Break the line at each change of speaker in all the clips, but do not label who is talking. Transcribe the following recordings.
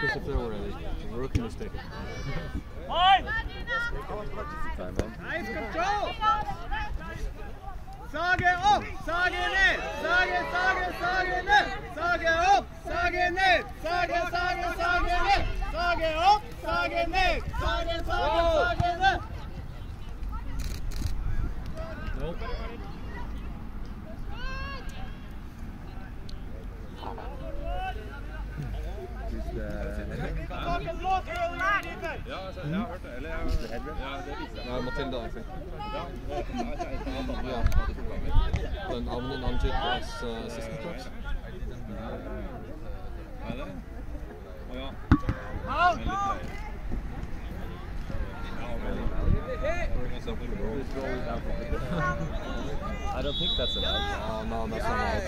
Because if they're already rookie mistake.
Time
on.
Nice control! Sage opp! Sage ned! Sage, sage, sage ned! Sage opp! Sage ned! Sage, sage, sage ned! Sage opp! Sage ned! Sage, sage, sage ned!
Ja, altså, jeg har hørt det. Eller jeg, ja, det er visste jeg.
Ja, Matilda, I.
Ja,
uh.
Er det? Å ja.
Don't think that's allowed.
Oh, no, that's not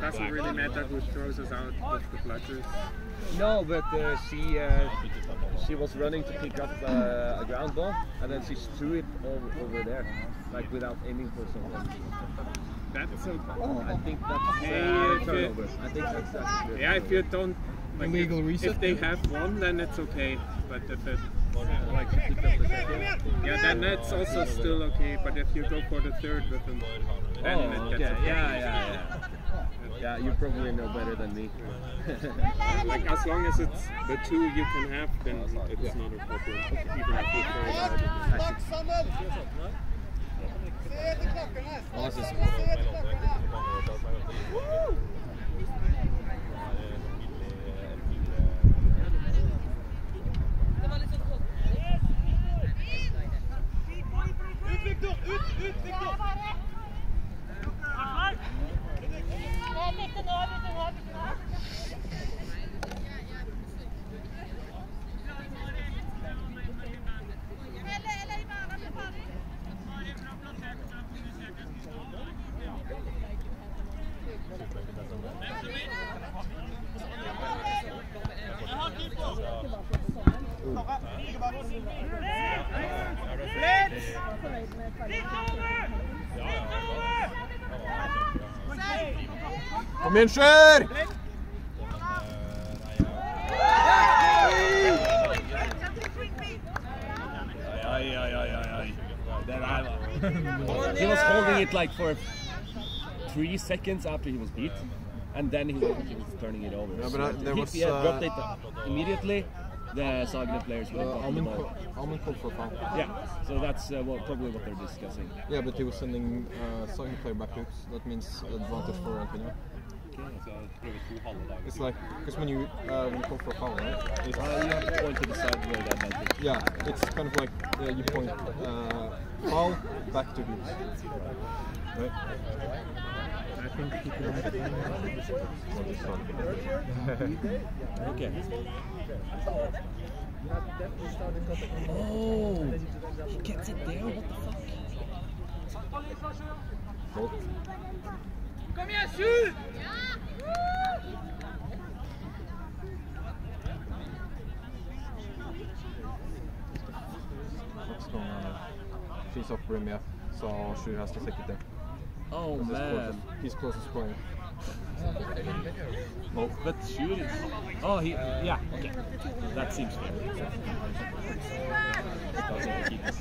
Doesn't really matter who throws us out with the clutches.
No, but uh, she uh, she was running to pick up uh, a ground ball, and then she threw it over, over there, like without aiming for someone.
That's a,
I think that's
Hey,
uh, turnover. I think that's actually
yeah, if you don't like
Illegal
if,
reset?
if they have one, then it's okay. But if it
like she picked up the second.
yeah, then that's also still okay. But if you go for the third with them, then
Oh,
it
okay.
gets okay.
Yeah, yeah, yeah. Yeah, you probably know better than me.
Like as long as it's the two you can have, then it's not a problem. Even if you throw it out.
Da.
He was holding it like for three seconds after he was beat, and then he was, he was turning it over.
Yeah, but
So
I- there
if
was,
he had
uh,
dropped it immediately, the Sagene players would have
Uh,
the
Almond,
ball.
Almond called for a foul.
Yeah, so that's uh, well, probably what they're discussing.
Yeah, but he was sending uh, second player back hoops. That means advantage for Antonio. It's like because when you uh, when you call for a foul, right? It's,
Uh, you have to point to the side where the advantage.
yeah, it's kind of like uh, you point uh, foul back to hoops. Right?
I think he can
Okay. Oh, he gets it there. What the fuck?
Both.
Kom igjen, Sjur!
What's going on there? She's off rim, yeah. So she has to take it there.
Oh
He's
man.
closest, he's closest player.
Oh, but shoot it. Oh, he. Yeah. Okay. That seems fair. Doesn't keep it.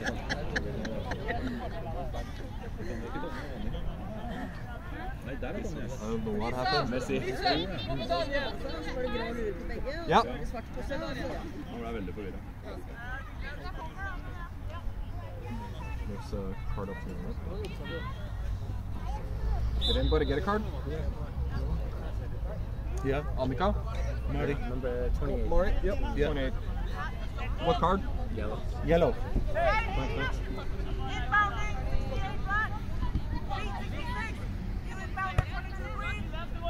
Nei, der er det
I don't know what happened.
Messi.
Ja.
Han ble veldig forvirra.
There's a card up here. Did anybody get a card?
Yeah.
Amika?
Marty.
Number 28.
Mori? Yep.
Yeah.
28. What card?
Yellow.
Yellow.
Det har med Solbrillebukk å gjøre, egentlig. Han har med seg England, han
Ja.
er med andre business. Han som er på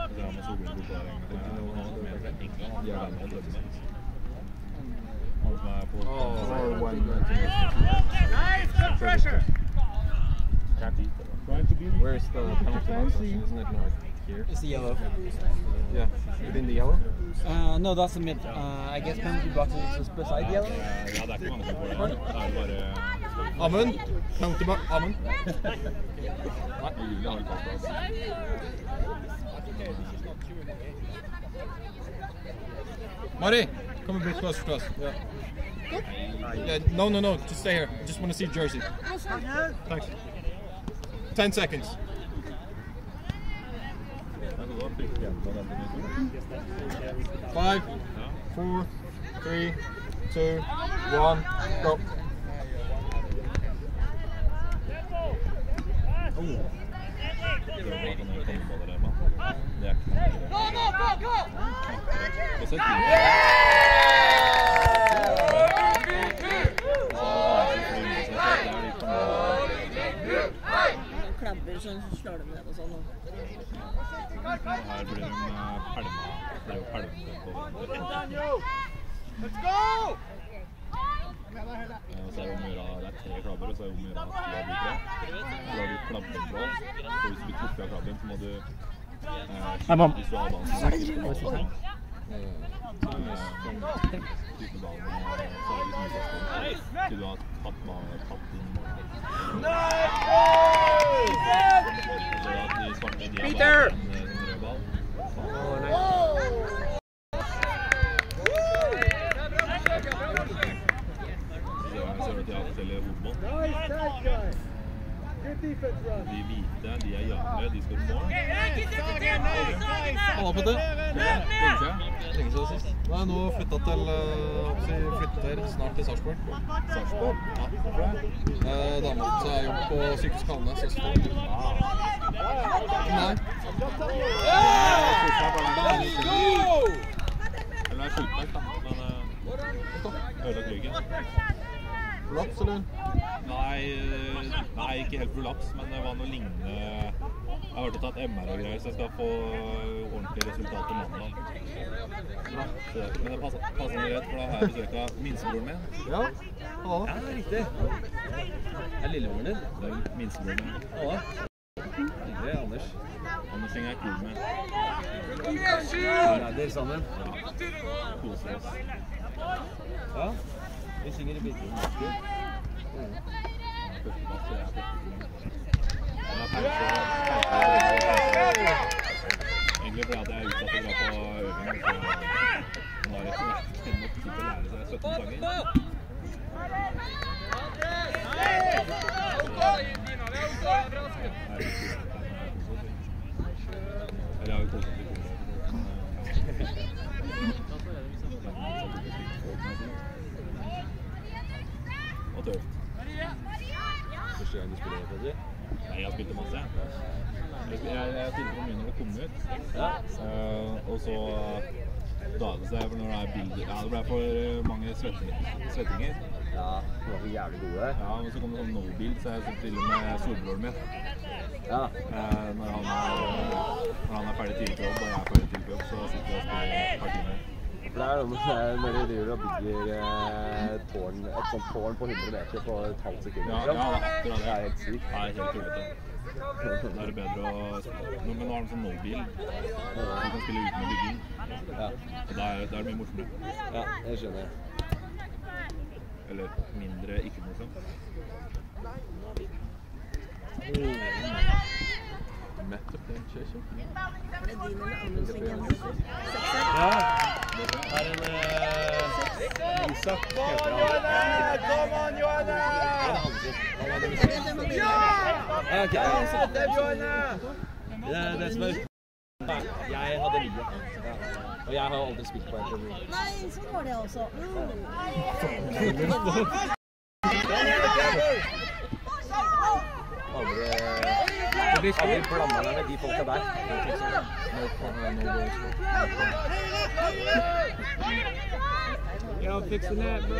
Or one.
Nice, good pressure!
Where is the penalty box? Isn't it not here?
It's the yellow.
Yeah. Within the yellow?
Uh, no, that's the mid. Uh, I guess penalty box is beside yellow.
Amund. Kom tilbake. Amund. Mari, come a bit closer to us. Yeah. Yeah, no, no, no. Just stay here. I Just want to see jersey. Thanks. Ten seconds. Five, four, three, two, one, go.
Det er ikke noe. Og
de ned og sånn. og-
Her blir de pælma. Det er jo
Let's go!
Og tre klabber, og så at du har har du klabbekontroll. Så hvis du blir truffet av klabben, så må du eh, skyte hvis du har ballen. Hva er det De hvite, de er jevne, de skal få.
Halla, Petter.
Lenge siden
sist. Nei, nå flytta til si, Flytter snart til Sarpsborg.
Sarpsborg? Ja.
Eh, Dama har jobb på Sykehus Kalnes Østfold. Nei.
Det er fullpakk, da. Men ødelagt ryggen.
Laps, eller?
Nei, eh, nei, ikke helt prolaps, men det var noe lignende Jeg har hørt å ta et MR og greier, så jeg skal få ordentlig resultat på mandag. Så, men det passer passende greit, for da har jeg besøk av minstebroren min.
Ja.
Ja, det er riktig. Det er lillebroren din.
Det er minstebroren min.
Ja. Det er Anders.
Anders henger jeg kul med.
Her er dere sammen.
Koser oss.
Ja. Vi synger i.
Jeg pause- Egentlig fordi jeg er utsatt til å dra på øving. Han har ikke nok tid til å lære seg 17 sanger. Eller jeg har jo koset litt Og tøft.
Første gang du spiller Freddy?
Nei, jeg har spilt det masse. jeg. Jeg, spil- jeg, jeg spilte for mye når det kom ut.
Ja.
Eh, og så da det seg for når det er bilder Ja, det ble for eh, mange svettinger. svettinger.
Ja, de var så jævlig gode.
Ja, men så kom det sånn no-bil, så jeg til og med storebroren min.
Ja.
Eh, når, han er, når han er ferdig tidlig på jobb, og jeg er ferdig tidlig på jobb, så sitter vi og spiller et par timer.
Det er noe når du driver og bygger eh, tårn, et sånt tårn på 100 meter på et halvt sekund.
Ja, ja. Det
er helt sykt.
Det er helt tullete. Da er det bedre å Men nå har han sånn no-bil, du kan spille uten bygging.
Ja.
Og da er, da er det mye morsommere.
ja, jeg skjønner.
Eller mindre ikke morsomt.
Nettopp det skjer
det din eller Anders sin genser?
Ja. Det er en uh, Isak heter han.
Kom an, Johanne!
Ja! Okay.
Det, er
Bjørn! Ja, det som er Jeg hadde mye. Og jeg har aldri spilt på en NTNU.
Nei, sånn var det også.
Mm. Aldri blanda meg med de folka der.
Yeah, I'm fixing that, bro.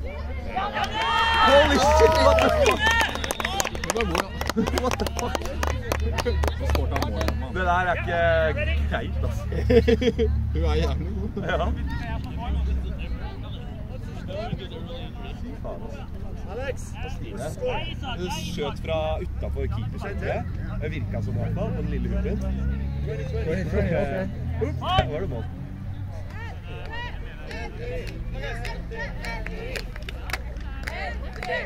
Holy shit,
what the fuck?
What the fuck?
Det der er ikke greit, altså.
Hun er jævlig god.
Ja.
Alex!
Du skjøt fra utenfor keeperskjøtet. Det Virket som i på den lille hoopen. Hva var det
målt? Thank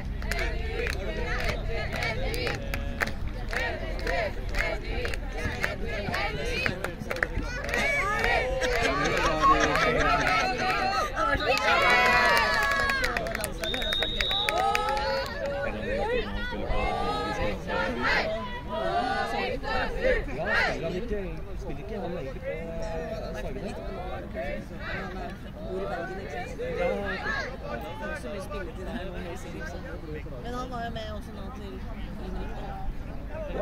you. Får ikke så mye spilletid her nå, helt sikkert. så. Men han var jo med også nå til Ringerike.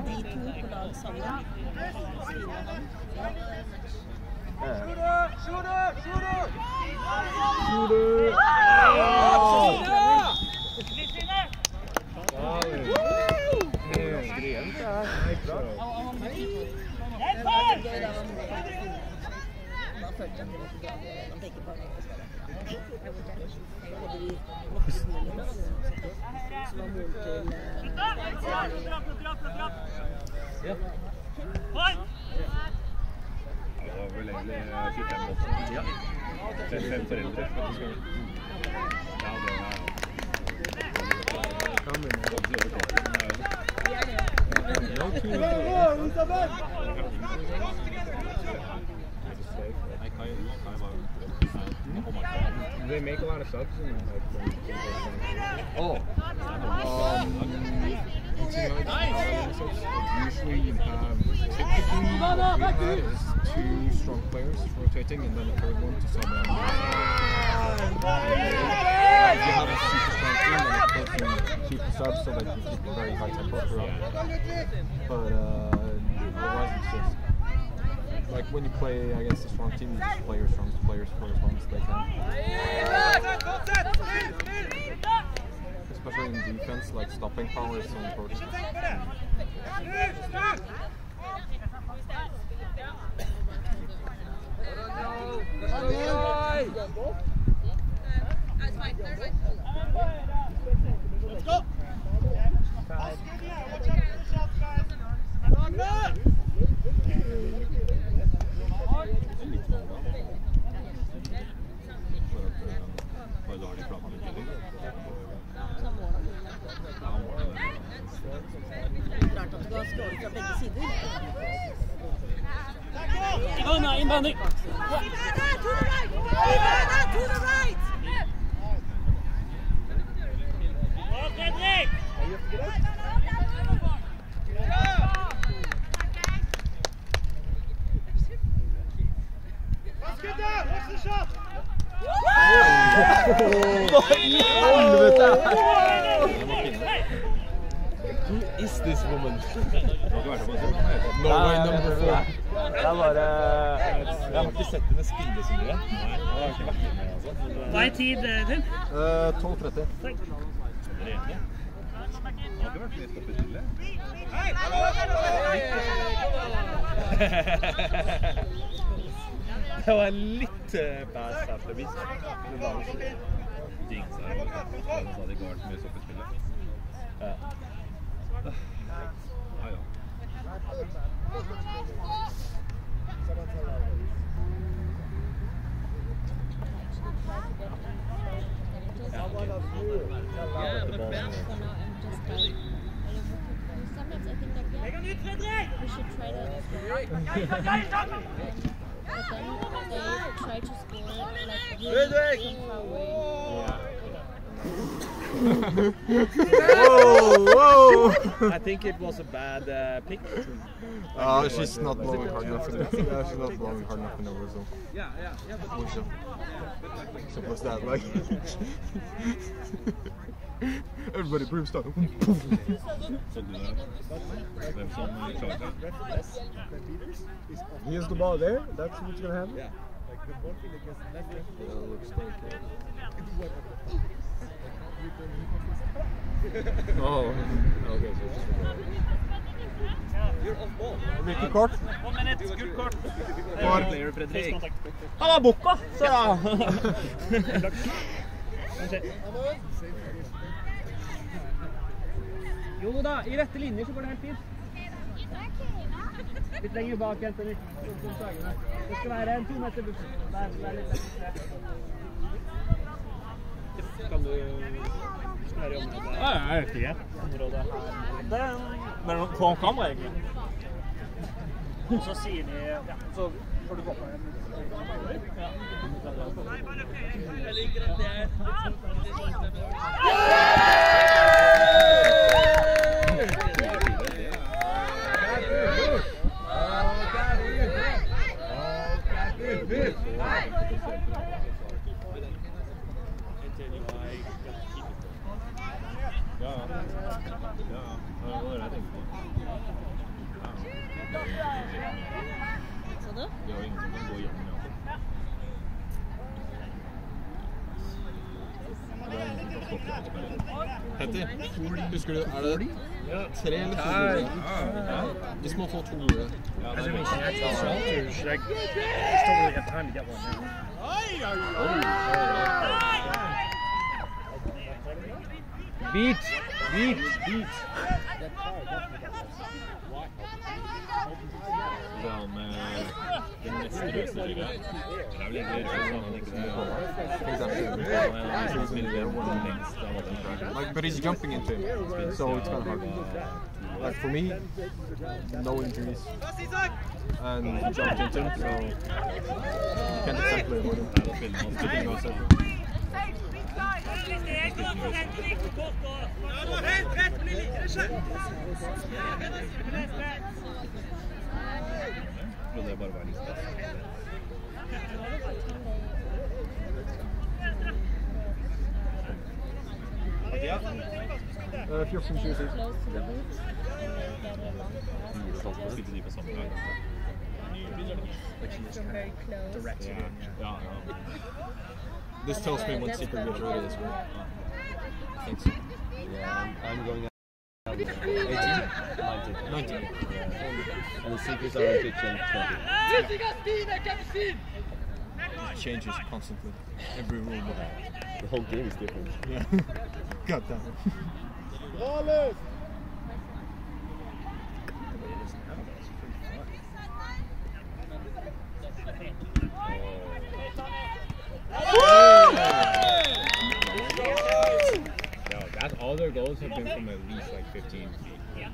De to på lag sammen. Stine og han. Ja, det var en match.
Grent er helt bra.
Det var litt gøy da han kom til Stine. Da følte jeg at det var bra. Han tenker på det. Så hadde vi voksne med
Ja.
Det var var markedet.
They make a lot of subs and like Oh.
Usually you have typically what we have is two strong players rotating and then a third one to sub in. If you have a super strong team, then of course you keep the subs so that you keep a very high tempo throughout. But uh, otherwise it's just like when you play against a strong team, you just play your strongest players for as long as they can. Especially in defense, like stopping power is so important. Norway number four.
Det er bare Jeg har ikke sett henne spille så mye. Nei, jeg har ikke vært med, altså.
Hva er tid eh, din?
Eh, 12.30.
Takk. Det hadde vært lett å bestille.
Det var litt eh, bad her til. Det var
jinxa jo. Så det ikke mye soppespillet. Ja, ah,
ja.
Ja, ja.
The ball.
Sometimes I think that yeah, we should try to score. but then they try to score like really far away.
Whoa, whoa! I think it was a bad uh, pick.
Uh, she's not blowing hard enough in the, yeah, she's not blowing hard enough in the whistle.
Yeah, yeah, yeah.
Whistle. Simple as that, like. Everybody brimstone.
Så du det? Hvem som klarer seg?
He has the ball there. That's what's gonna happen. Yeah.
Yeah, looks like it.
Oh. Okay, so just
Hvilket kort?
One minute, gult kort.
For
Player Fredrik.
Han var booka, så ja. Jo da, i rette linjer så går det helt fint. Litt lenger bak, jenter. Det skal være en to meter buss. Der, der litt lenger. Kan du være i området? Ja, jeg vet ikke. Området her. Det er på kamera, egentlig. Og så sier de ja, så får du gå på en ja. Jeg liker at det er
Så du?
Det var ingen som kan gå gjennom det.
Petter, husker du Er det tre eller to gule? Hvis man får to gule
Ja, det mye.
Should I still really have time to get one? Beat, beat, beat.
Så han med den neste Det er vel egentlig rød, så han ikke
Exactly.
Han den som spiller den lengste av alle.
Like, but he's jumping into him, so it's kind of hard. Like for me, no injuries, and he jumped into him, so you can't exactly avoid him.
Men det
er bare verdens beste. 14-27.
Sitter de på samme gang?
Like she's direct.
Yeah. yeah.
This tells me what secret majority is, right? I think so.
Yeah, I'm, I'm going out.
18?
19.
19.
And the secrets are on pitch and 20.
It changes constantly. Every rule.
The whole game is different.
Yeah. God damn.
Yeah, that all their goals have been from at least like 15 feet.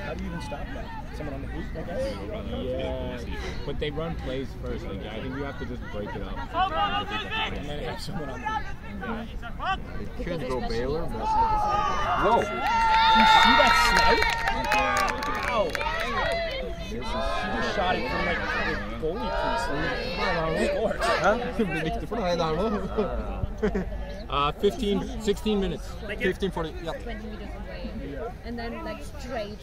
How do you even stop that? Someone on the boot, I guess?
Yeah,
But they run plays first. Like I think you have to just break it up.
And then have someone on the
It could go Baylor, but
Whoa! Did you see that snipe? Wow! He just shot it from like the goalie crease. Scored.
det blir viktig
Uh, 15, 16 minutes.
15 40. yeah.
20 meters away. And then like straight.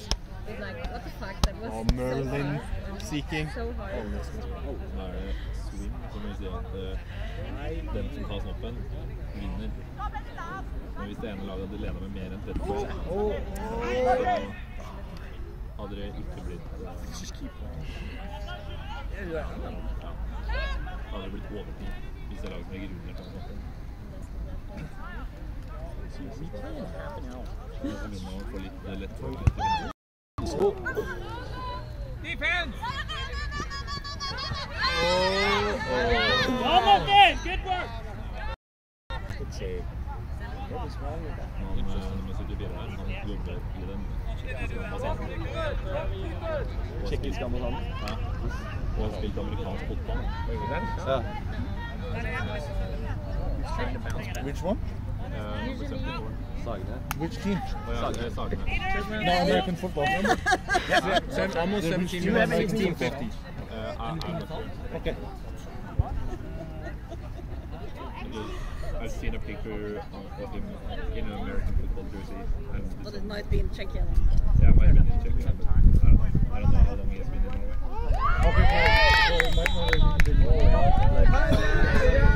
Like, what the fuck? That was
Oh,
so
Merlin
fast.
seeking.
So hard.
Da er det swing, som vil si at uh, den som tar snoppen, vinner. Men hvis det ene laget hadde leda med mer enn 30 poeng, så hadde det ikke blitt uh, hadde det blitt overtid hvis det laget som ligger under tar snoppen.
Good work!
Good save.
Wrong with that?
Han nummer 74 her, han jobber i den ambassaden.
Tsjekkisk ambassade.
Ja. Og har spilt amerikansk fotball.
Which one?
Nummer 74.
Sagene.
Which team?
Og ja, det er
No, American football.
Seven, almost 17
You
minutes.
have
1650.
Eh, I'm not sure.
Okay.
I've seen a picture of, of him in an American football jersey. And
But it might be in Czechia.
yeah, might have been in Czechia, but I don't know. I don't know how long he has been in Norway.
Okay, so, so it might not have been Norway.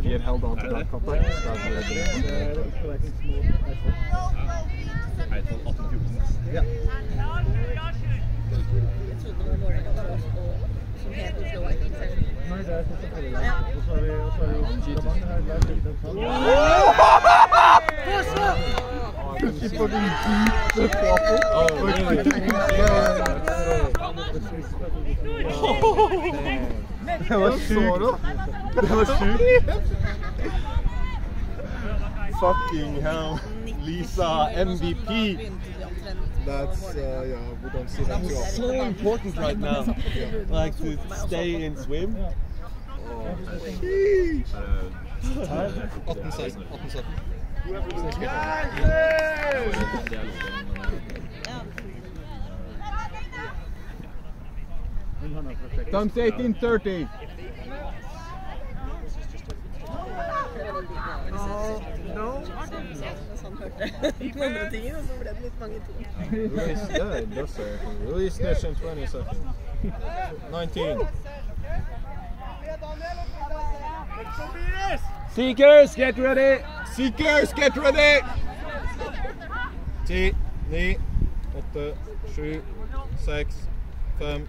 Vier held on to that
Det var
sjukt. Det var sjukt. Fucking hell. Lisa, MVP.
Begynte vi omtrent
That's, uh, yeah, we don't see that too often.
so important right now. Like to stay and swim.
Sheesh.
1816.
1817. Times 1830.
Hvis han hørte noen ting, og så ble det litt mange ting.
Release, yeah, it does say. Release this in 20 seconds. 19.
Seekers, get ready!
Seekers, get ready! 10, 9, 8, 7, 6, 5,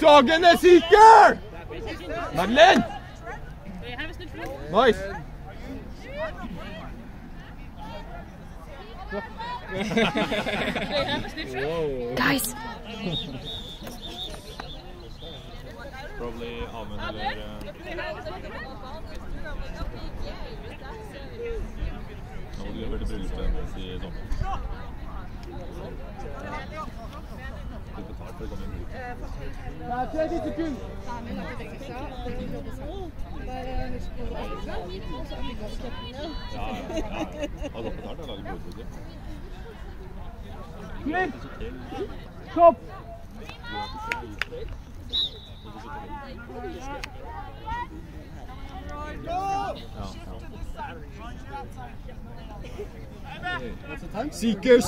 Sagen er sikker! Madeleine! Nice!
Guys,
Probably Amund eller eh, Nå må du gjøre bryllupet hennes i sommer blir betalt for å komme inn Ja, ja. ja. Har godt betalt, da. Lager bordbruker. Klipp!
Stopp!
Ja, ja.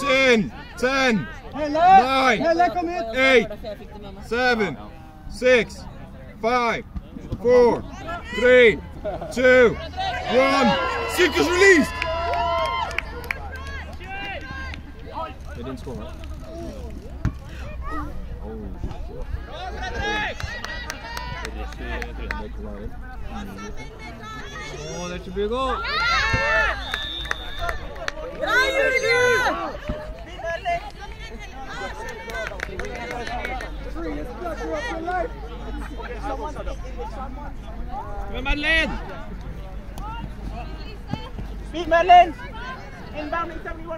In! 10,
Helle!
9,
Helle, kom hit!
8,
Derfor jeg fikk det med meg.
7, 6, 5, 4, 3, 2, 1. Seekers released! They didn't score, right? Oh,
Rett i trynet.
they collided.
Å, det er ikke bra goal!
Bra,
Med Madeleine!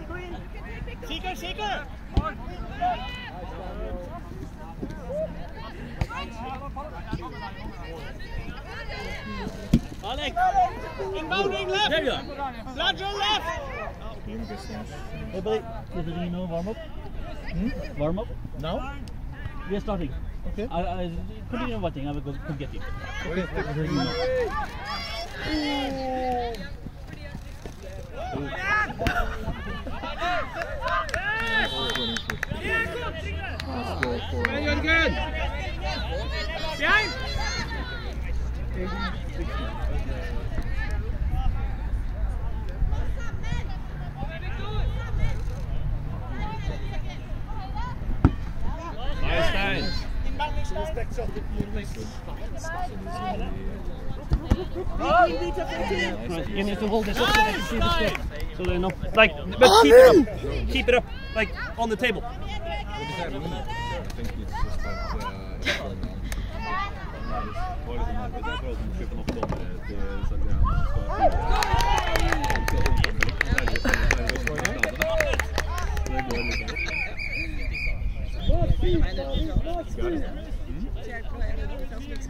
Go in. Seeker, seeker! Alex! Inbounding left! There you Hele distance.
Hey buddy, did you know warm up? Hmm? Warm up? Now? We are starting. Okay. I, I continue watching. I will go, to get you. Okay. You need to hold this up so they can see the square. So they know. Like, but keep it up. Keep it up. Like, on the table.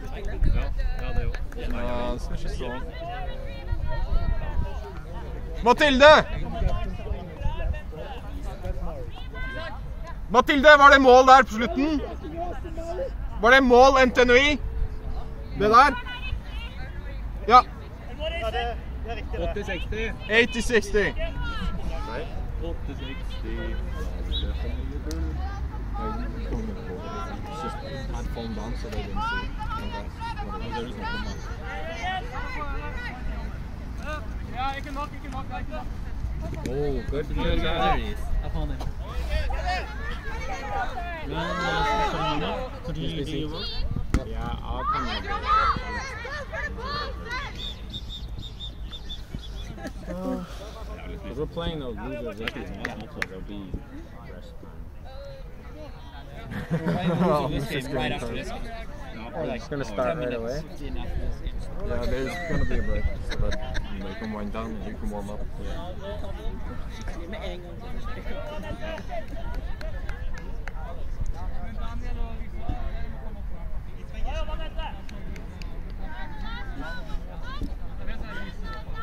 liksom
spille.
Ja, det
ikke sånn. Mathilde! Mathilde, var det mål der på slutten? Var det mål NTNUI? Det der? Ja.
80-60.
80-60.
80-60.
Oh, good.
Yeah,
good
yeah.
job.
I found him. Men Karina, continue doing your work.
Yeah, I'll come in. Because we're playing those losers this weekend, so there'll be rest
Well,
this
this is
game right after this game.
Oh, it's gonna oh, start right away.
15 after.
Yeah, there's gonna be a break so that they can wind down and you can warm up.
Med en gang til.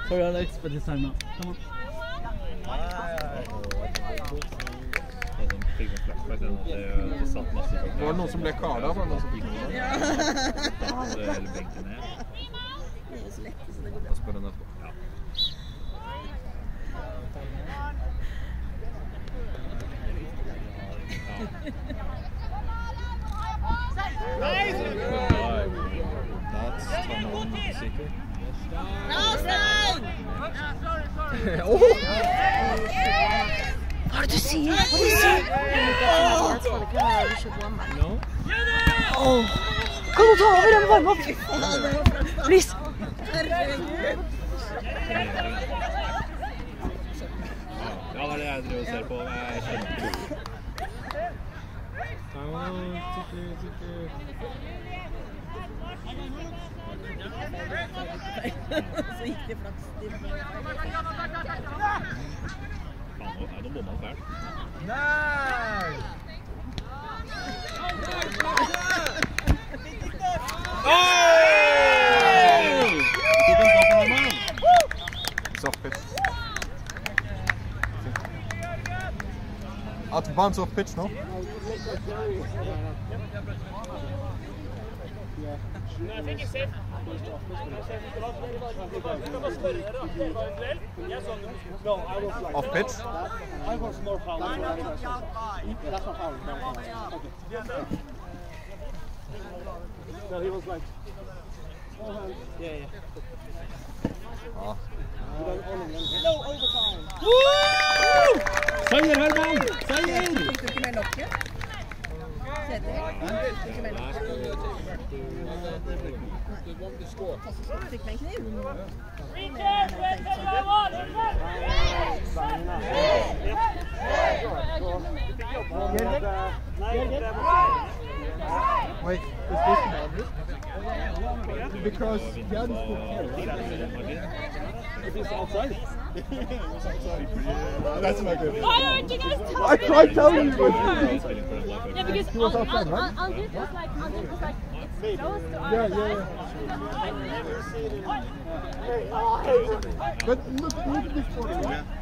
Sorry Alex, but it's time now. Come on.
Fikk flashback at det, det satt masse folk
Var det noen som ble kala? Var det noen som fikk noe?
Datt, eller benken ned.
Det er så lett, så det går bra.
Spør henne etterpå.
That's tunnel seeker.
Er det du sier? Hva er det du sier? Åh, Kan du ta over? Jeg må varme opp. Please.
Ja, det er det jeg driver og ser på. Det er ikke.
Så gikk det flaks til.
Nå er det bomma fælt.
It's off pitch. Out of bounds off pitch, no? Off pitch? I
was more foul.
That's not No, he was like. Yeah, yeah. Oh. No overtime. Woo! Herman! Fred, hè?
Ik ben ik ben geen Wait, is this boundary? Because the other That's not good.
Why aren't you guys telling
I tried telling you.
Yeah,
Spilling for den laget.
because
He was
I'll,
outside,
I'll,
right?
I'll, I'll do this like, I'll do this like, it's close to our
Yeah,
side.
yeah, But look, look at this corner. This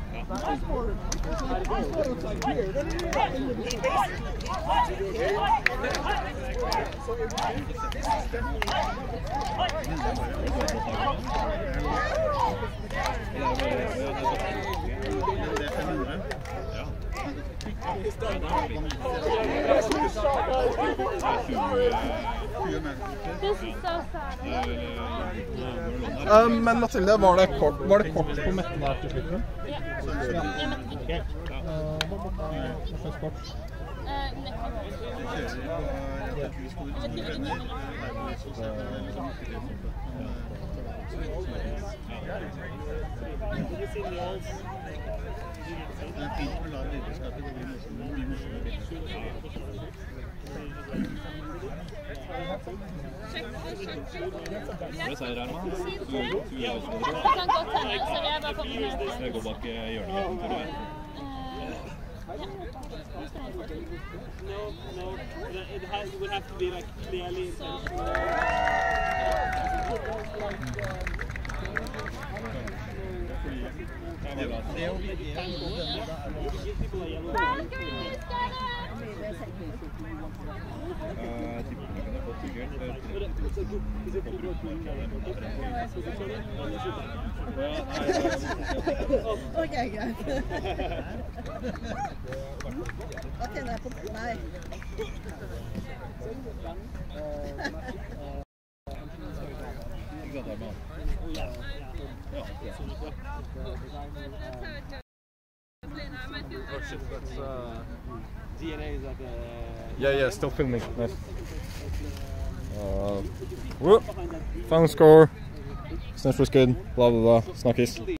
Eh, men Mathilde, var det kort, var det kort på metten her til slutten? Okay. Hva slags kort?
Det er fint å la lederskapet gå inn
i kan godt hende, så vil jeg bare få med meg.
Jeg går bak hjørnet, tror jeg.
Ja. Nå skal jeg få til.
No, no. It has, it would have to be like clearly.
Eh,
Ok, greit. Da tjener jeg på Nei.
Yeah, yeah, still filming. Nice. Uh, whoop. Final score. Snatch was good. Blah blah blah. Snakkis.